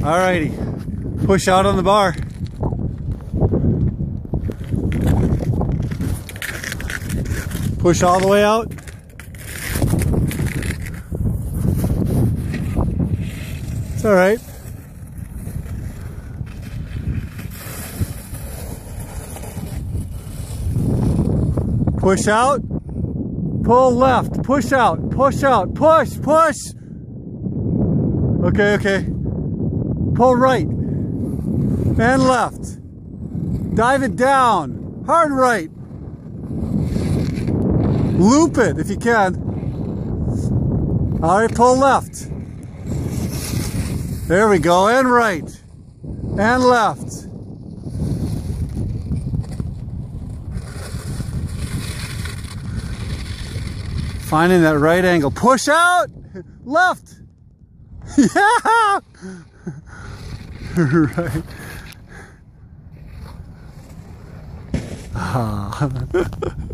Alrighty, push out on the bar. Push all the way out. It's all right. Push out. Pull left. Push out. Push out. Push. Push. Okay, okay. Pull right. And left. Dive it down. Hard right. Loop it if you can. All right, pull left. There we go. And right. And left. Finding that right angle. Push out. Left. Yeah. right. Ah.